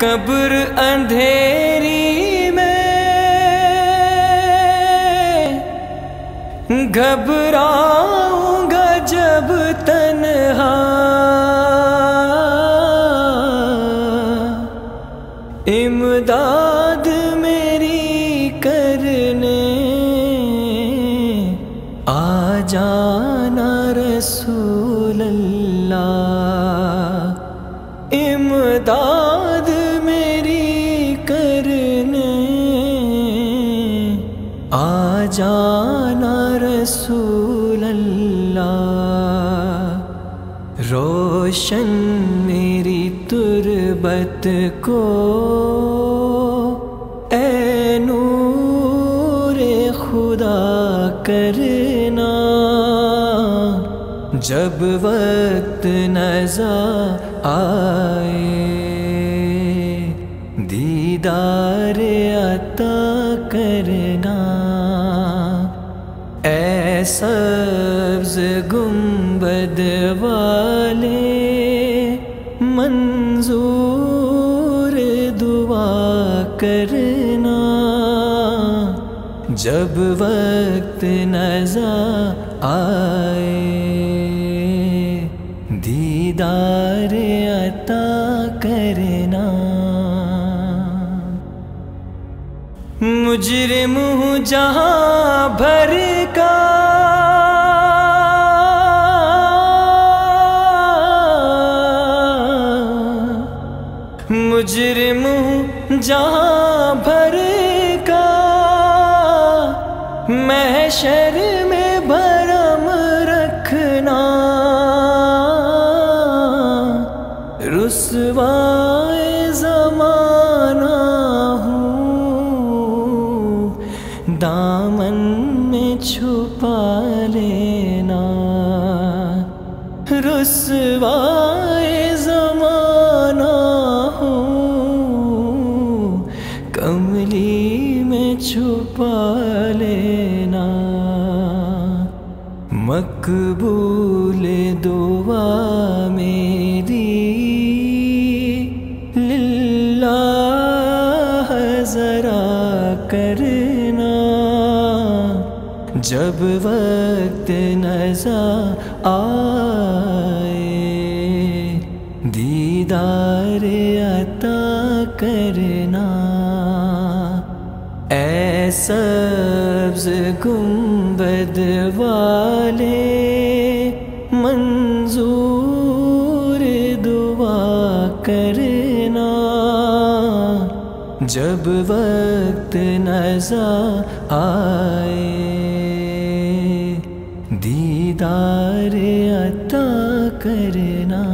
कब्र अंधेरी में घबराऊँगा जब तन्हा। इमदाद मेरी करने आ जाना रसूल अल्लाह इमदाद जाना रसूल अल्लाह रोशन मेरी तुरबत को ए नूर खुदा करना। जब वक्त नजा आए, दीदार अता करना। ऐसा गुम्बद वाले मंजूर दुआ करना जब वक्त नजा आए दीदार अता करना मुजरिम हूँ जहाँ भर का मुजरिम जहाँ भर का महशर में भरम रखना। रुसवाए जमाना हूँ, दामन में छुपा लेना। रुसवाए लेना। मकबूल दुआ मेरी। लिल्लाह जरा करना। जब वक्त नजा आए दीदार अता करना। ऐसा गुम्बद वाले मंजूर दुआ करना। जब वक्त नजा आए दीदार अता करना